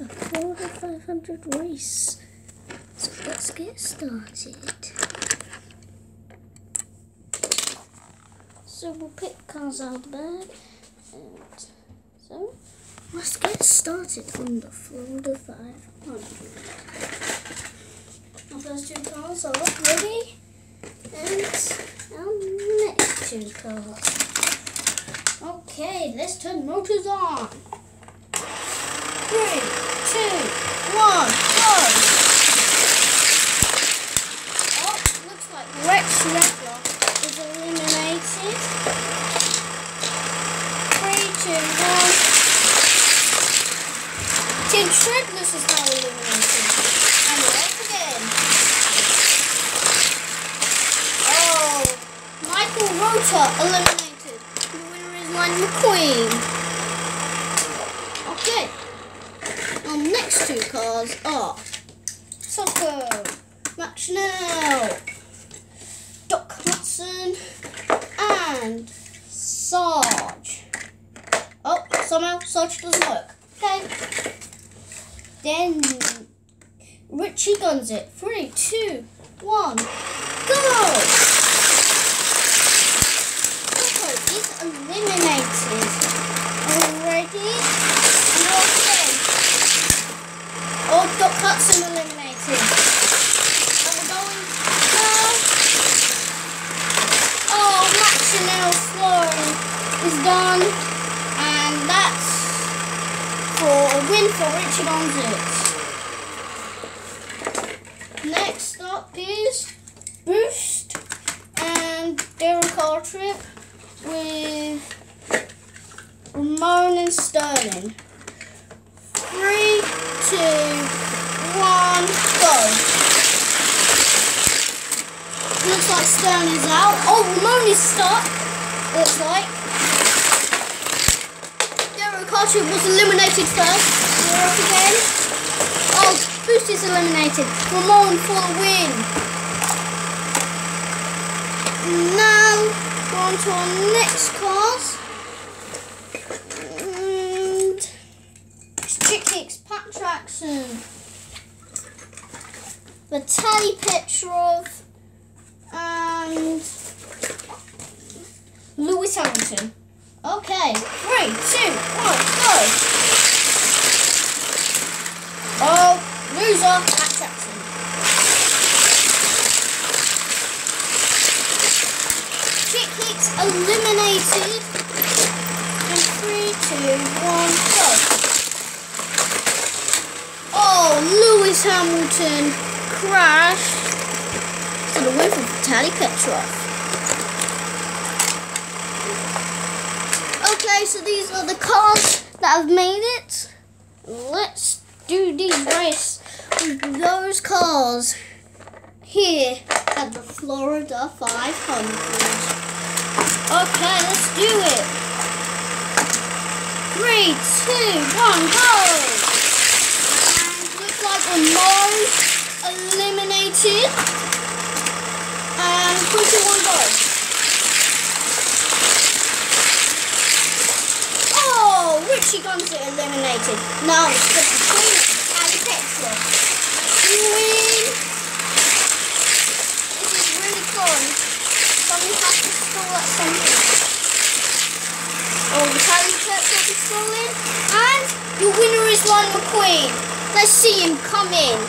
a quarter 500 race. So let's get started. So we'll pick cars out of the bag. And so let's get started on the Florida 500. Our first two cars are ready. And our next two cars. Okay, let's turn motors on. Three, one, go! Oh, looks like Rex Redrock is eliminated. Three, two, one. Team Shredless is now eliminated. And Rex again. Oh, Michael Rota eliminated. The winner is Line McQueen. Okay. Our next two cars are Soccer, Max Schnell, Doc Hudson, and Sarge. Oh, somehow Sarge doesn't work. Okay. Then Richie guns it. Three, two, one, go! Soccer is eliminated already. And okay. Doc eliminated. And we're going now. Oh, Chanel Sloan is done. And that's for a win for Ritchie Gunzit. Next up is Boost and Darrell Cartrip with Ramon and Sterling. Three, two, go. Looks like Sterling is out. Oh, Ramon is stuck. Looks like. Darrell Cartrip was eliminated first. We're up again. Oh, Boost is eliminated. Ramon for the win. Now, we're on to our next cars. And it's Chick Hicks, Pat Jackson, Vitaly Petrov, and Lewis Hamilton. Okay, three, two, one, go. Oh, loser, Pat Jackson. Chick Hicks eliminated. And three, two, one, go. Oh, Lewis Hamilton crashed. So the win for Vitaly Petrov. Okay, so these are the cars that have made it. Let's do these race with those cars here at the Florida 500. Okay, let's do it. Three, two, one, go! 16 and 21 bars. Oh, Richie Guns are eliminated. Now it's the Queen and Petra. You. This is really fun. But we have to score at something. Oh, the Harry Church will be stolen. And the winner is one McQueen. Let's see him come in.